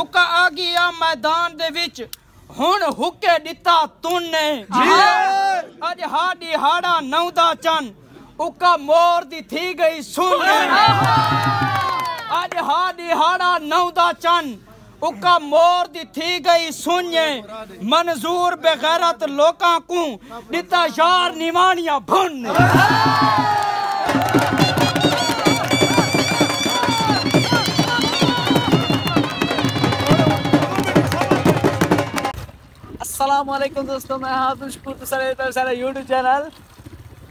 ਹੁੱਕਾ ਆ ਗਿਆ ਮੈਦਾਨ ਦੇ ਵਿੱਚ। ਹੁਣ ਹੁੱਕੇ ਦਿੱਤਾ ਤੂਨੇ। ਅੱਜ ਹਾਡੀ ਹਾੜਾ ਨੌ ਦਾ ਚੰਨ। ਉਕਾ ਮੋਰ ਦੀ ਥੀ ਗਈ ਸੁਣ ਅੱਜ ਹਾਡੀ ਹਾੜਾ ਨੌ ਦਾ ਚੰਨ। ਉਕਾ ਮੋਰ ਦੀ ਥੀ ਗਈ ਸੁਣੇ ਮਨਜ਼ੂਰ ਬਗੈਰਤ ਲੋਕਾਂ ਕੋ। ਦਿੱਤਾ ਯਾਰ ਨਿਵਾਣੀਆਂ ਭੁੰਨ। अस्सलाम वालेकुम दोस्तों मैं हाफिज शुक्र सारे सारा YouTube चैनल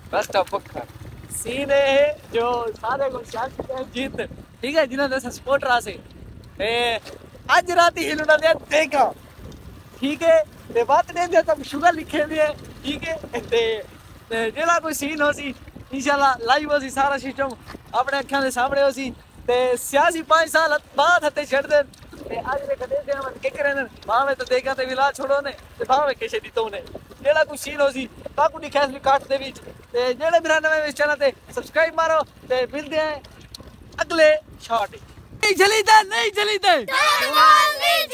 बेस्ट ऑफ़ सीधे जो सारे को जीत। ठीक है जिन्होंने दस से। ते आज रात ही हिलना दे देखा। ठीक है ते बात नहीं दे तब शुगर लिखे हुए ठीक है ते जेला कोई सीन हो सी इंशाल्लाह लाइव हो सी सारा सिस्टम अपने अखां दे सामने हो सी। ते सियासी पाँच साल बाद हते छड़ दे ਤੇ ਅੱਜ ਦੇ ਕਦੇ ਦੇ ਮਨ ਕਿ ਕਰੇ ਨੇ ਭਾਵੇਂ ਤਾਂ ਦੇਖਾ ਤੇ ਵਿਲਾ ਛੋੜੋ ਨੇ ਤੇ ਭਾਵੇਂ ਕਿਸੇ ਦੀ ਤੋਂ ਨੇ ਜਿਹੜਾ ਕੋਈ ਸੀਨ ਹੋ ਸੀ ਬਾਕੂ ਦੀ ਖੈਸ ਵੀ ਕੱਟ ਦੇ ਵਿੱਚ ਤੇ ਜਿਹੜੇ ਮੇਰਾ ਨਵੇਂ ਇਸ ਚੈਨਲ ਤੇ ਸਬਸਕ੍ਰਾਈਬ ਮਾਰੋ ਤੇ ਮਿਲਦੇ ਆ ਅਗਲੇ ਸ਼ਾਟ ਨਹੀਂ ਜਲੀਦਾ ਨਹੀਂ ਜਲੀਦਾ ਨਹੀਂ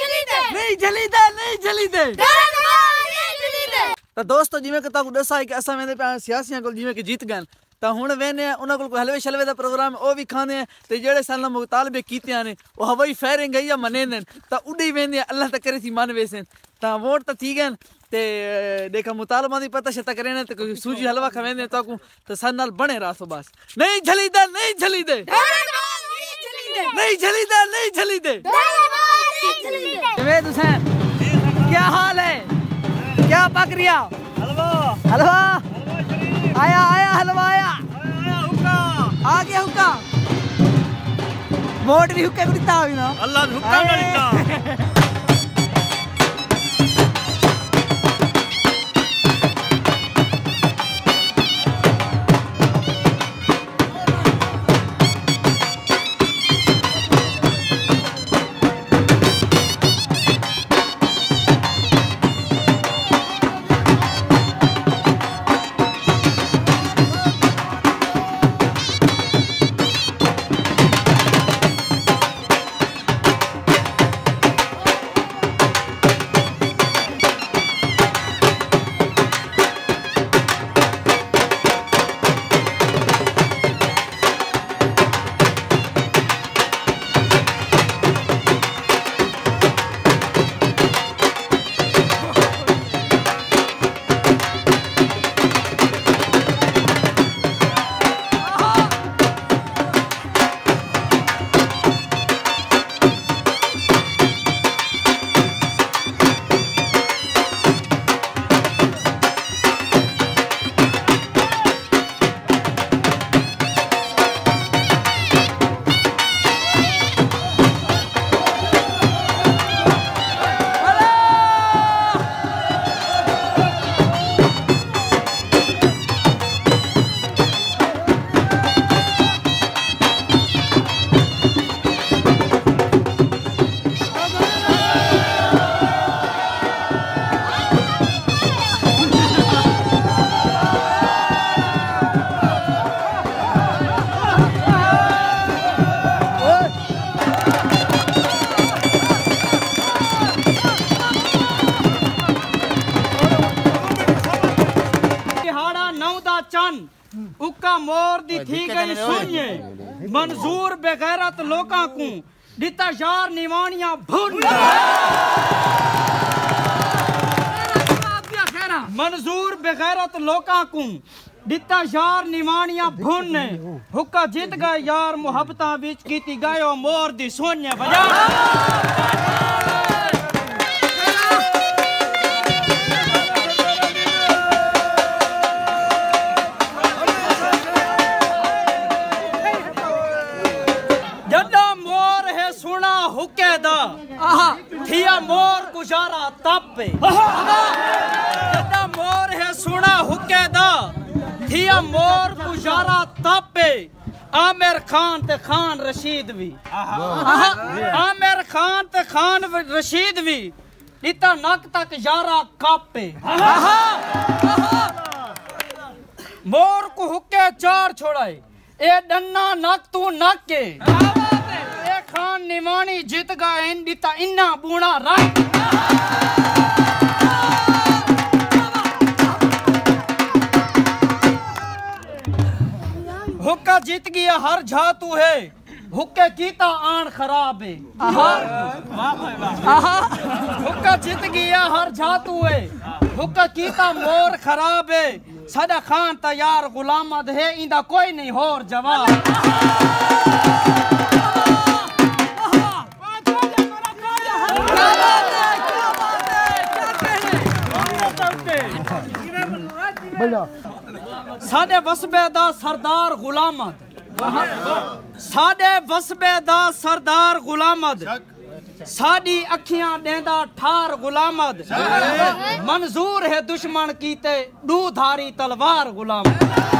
ਜਲੀਦਾ ਨਹੀਂ ਜਲੀਦਾ ਤਾਂ ਦੋਸਤੋ ਜਿਵੇਂ ਕਿ ਤੁਹਾਨੂੰ ਦੱਸਿਆ ਹੈ ਕਿ ਅਸਾਂ ਵੇਂਦੇ ਪਿਆ ਸਿਆਸੀਆਂ ਕੋਲ ਜਿਵੇਂ ਕਿ ਜਿੱਤ ਗਏ ਤਾਂ ਹੁਣ ਵੇਨੇ ਉਹਨਾਂ ਕੋਲ ਹਲਵੇ ਸ਼ਲਵੇ ਦਾ ਪ੍ਰੋਗਰਾਮ ਉਹ ਵੀ ਖਾਣੇ ਆ ਤੇ ਜਿਹੜੇ ਸਾਲ ਨਾਲ ਮੁਤਾਲਬੇ ਕੀਤੇ ਆਨੇ ਉਹ ਹਵਾਈ ਫੈਰਿੰਗ ਗਈ ਆ ਮਨੇ ਨੇ ਤਾਂ ਉਡੇ ਵੇਨੇ ਅੱਲਾਹ ਤੱਕ ਕਰੇ ਸੀ ਮਨ ਵੇਸਨ ਤਾਂ ਵੋਟ ਤਾਂ ਠੀਕ ਹੈ ਤੇ ਦੇਖਾ ਮੁਤਾਲਬਾ ਦੀ ਪਤਾ ਸ਼ਤਾ ਕਰੇ ਨੇ ਤੇ ਸੂਜੀ ਹਲਵਾ ਖਵੇਂਦੇ ਤਾਂ ਕੋ ਤਾਂ ਸਾਨ ਨਾਲ ਬਣੇ ਰਾਸੋ ਬਸ ਨਹੀਂ ਝਲੀਦਾ ਨਹੀਂ ਝਲੀਦੇ ਨਹੀਂ ਝਲੀਦਾ ਨਹੀਂ ਝਲੀਦੇ ਜਵੇਦ ਹੁਸੈਨ ਕੀ ਹਾਲ ਹੈ ਕੀ ਪਕ ਰਿਹਾ ਹਲਵਾ ਹਲਵਾ आया आया हलवा आया आ गया हुक्का। वोट भी हुक्के को दिता हुई ना। अल्लाह हुक्का मेरी सुनिए मंजूर बेगैरत लोगों को दिता यार निवानिया भूल मंजूर बेगैरत लोगों को दिता यार निवानिया भून हुक्का जीत गए यार मुहब्बत बिच की गए मोर दी सोनिया बजा पे। मोर है सुना हुक्के दा। मोर पुजारा तब पे आमिर खान ते खान रशीद भी आमिर खान ते खान रशीद भी इतना नक तक यारा कापे। मोर को हुक्के चार छोड़ाए। ए डन्ना नक तू नक। के ए खान निमानी जीत गए इन इन्ना बूढ़ा राय जीत गया हर झातू है। हुक्के कीता आन खराब है। हुक्का जीत गया हर झातू है। हुक्का कीता मोर खराब है। साडा खान तैयार गुलामद है। इंदा कोई नहीं होर जवाब। ਸਾਡੇ ਵਸਬੇ ਦਾ ਸਰਦਾਰ ਗੁਲਾਮਦ ਸਾਡੇ ਵਸਬੇ ਦਾ ਸਰਦਾਰ ਗੁਲਾਮਦ ਸਾਡੀ ਅੱਖੀਆਂ ਦੇਂਦਾ ਠਾਰ ਗੁਲਾਮਦ ਮਨਜ਼ੂਰ ਹੈ ਦੁਸ਼ਮਣ ਕੀਤੇ ਦੂ ਧਾਰੀ ਤਲਵਾਰ ਗੁਲਾਮਦ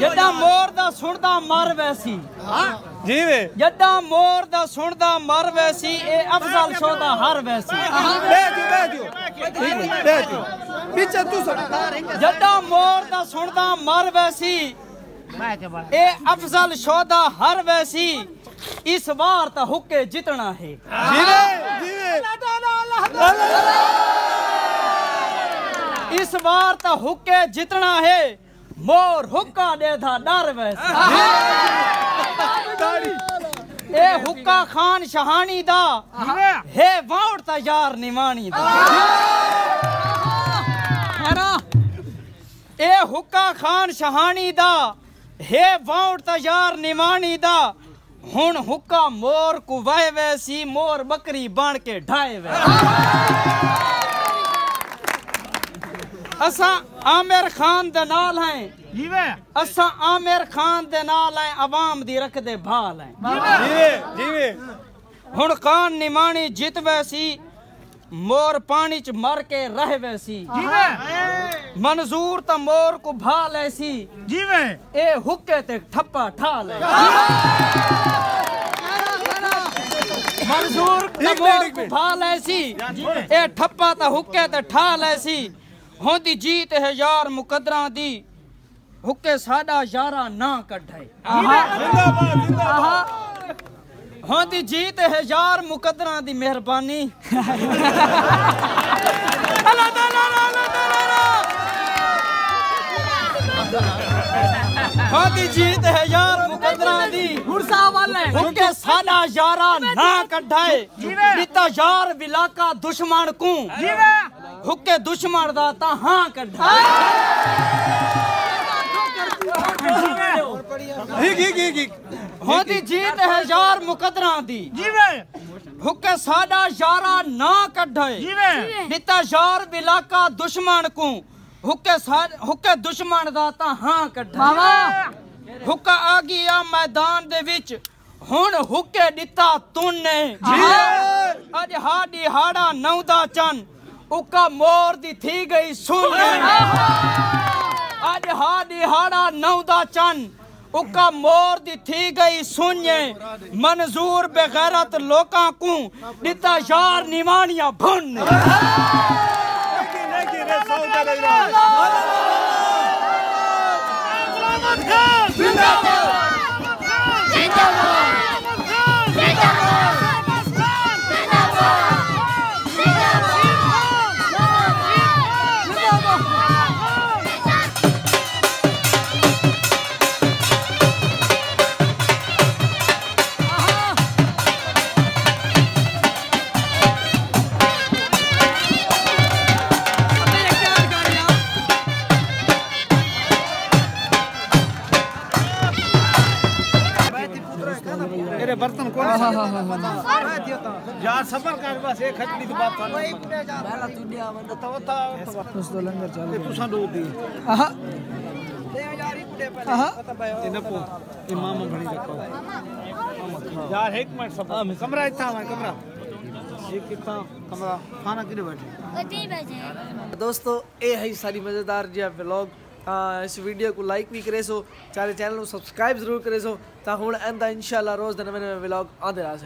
ਜੱਡਾ ਮੋਰ ਦਾ ਸੁਣਦਾ ਮਰ ਵੈਸੀ। ਜੀਵੇ? ਜੱਡਾ ਮੋਰ ਦਾ ਸੁਣਦਾ ਮਰ ਵੈਸੀ ਇਹ ਅਫਜ਼ਲ ਸ਼ੋਦਾ ਹਰ ਵੈਸੀ। ਪਿੱਛੇ ਤੂੰ ਸਰ ਜੱਡਾ ਮੋਰ ਦਾ ਸੁਣਦਾ ਮਰ ਵੈਸੀ ਇਹ ਅਫਜ਼ਲ ਸ਼ੋਦਾ ਹਰ ਵੈਸੀ ਇਸ ਵਾਰ ਤਾਂ ਹੁੱਕੇ ਜਿੱਤਣਾ ਹੈ। ਜੀਵੇ ਜੀਵੇ। ਇਸ ਵਾਰ ਤਾਂ ਹੁੱਕੇ ਜਿੱਤਣਾ ਹੈ। મોર હુક્કા દેધા ડારવે એ હુક્કા ખાન શહાણી ਦਾ હે વાવડ તા ਯਾਰ નિમાણી ਦਾ ਹੈਨਾ એ હુક્કા ખાન શહાણી ਦਾ હે વાવડ તા ਯਾਰ નિમાણી ਦਾ ਹੁਣ ਹੁੱਕਾ ਮੋਰ ਕੁਵਾਏਵੇ ਸੀ ਮੋਰ ਬੱਕਰੀ ਬਣ ਕੇ ਢਾਏਵੇ ਅਸਾਂ ਆਮਿਰ ਖਾਨ ਦੇ ਨਾਲ ਹੈ ਜੀਵੇ ਅਸਾਂ ਆਮਿਰ ਖਾਨ ਦੇ ਨਾਲ ਹੈ ਆਵਾਮ ਦੀ ਰੱਖਦੇ ਭਾਲ ਹੈ ਜੀਵੇ ਜੀਵੇ ਹੁਣ ਕਾਨ ਨਿਮਾਣੀ ਜਿੱਤ ਵੈਸੀ ਮੋਰ ਪਾਣੀ ਚ ਮਰ ਕੇ ਰਹਿ ਵੈਸੀ ਜੀਵੇ ਮਨਜ਼ੂਰ ਤਾਂ ਮੋਰ ਕੋ ਭਾ ਲੈਸੀ ਜੀਵੇ ਇਹ ਹੁੱਕੇ ਤੇ ਠੱਪਾ ਠਾ ਲੈ ਮਨਜ਼ੂਰ ਤਾਂ ਮੋਰ ਕੋ ਮਿੰਟ। ਭਾ ਲੈਸੀ ਇਹ ਠੱਪਾ ਤਾਂ ਹੁੱਕੇ ਤੇ ਠਾ ਲੈਸੀ ਹੁੰਦੀ होंदी जीत है यार मुकदरा दी हुक्के साडा यारा ना कढे होंदी जीत है यार मुकदरा दी मेहरबानी हादी जीत है यार मुकदरा दी हुरसा वाले हुक्के साडा यारा ना कढाए जीता यार विलाका दुश्मन को जीवे ਯਾਰ ਵਿਲਾਕਾ ਦੁਸ਼ਮਣ ਕੂ ਜੀਵੇ ਹੁੱਕੇ ਦੁਸ਼ਮਣ ਦਾ ਤਾਂ ਹਾਂ ਕੱਢਾਏ ਠੀਕ ਠੀਕ ਠੀਕ ਠੀਕ ਹੁੰਦੀ ਜੀਤ ਹੈ ਯਾਰ ਮੁਕਦਰਾਂ ਦੀ ਜੀਵੇ ਹੁੱਕੇ ਸਾਡਾ ਯਾਰਾ ਨਾ ਕੱਢਾਏ ਜੀਵੇ ਦਿੱਤਾ ਯਾਰ ਬਿਲਾਕਾ ਦੁਸ਼ਮਣ ਕੂ ਹੁੱਕੇ ਸਾ- ਹੁੱਕੇ ਦੁਸ਼ਮਣ ਦਾ ਤਾਂ ਹਾਂ ਕੱਢਾ ਹੁੱਕਾ ਆ ਗਿਆ ਮੈਦਾਨ ਦੇ ਵਿੱਚ ਹੁਣ ਹੁੱਕੇ ਦਿੱਤਾ ਤੁਨੇ ਅੱਜ ਹਾਡੀ ਹਾੜਾ ਨੌ ਦਾ ਚੰਨ उका मोर दी थी गई सुन आज हा दिहाड़ा नौ दा उका मोर दी थी गई सुन्ये। मंजूर बेगैरत लोका को। दिता यार निवानिया भुन। जिंदाबाद जिंदाबाद। यार सफ़र कर बस एक खतरी तो बात कर पहला तू दिया बंदा तो था उस दो लंगर चल गया तुसा दो दी आहा इमाम घड़ी रखो यार एक मिनट सब कमरा इतना हमारा कमरा एक कितना कमरा खाना किधर बैठे दोस्तों, ये है सारी मज़ेदार जी ब्लॉग इस वीडियो को लाइक भी करे, सो चाहे चैनल को सब्सक्राइब ज़रूर करे, सो तो हूँ आंदा इंशाल्लाह रोज़ दिन मैंने ब्लॉग आंदे रहा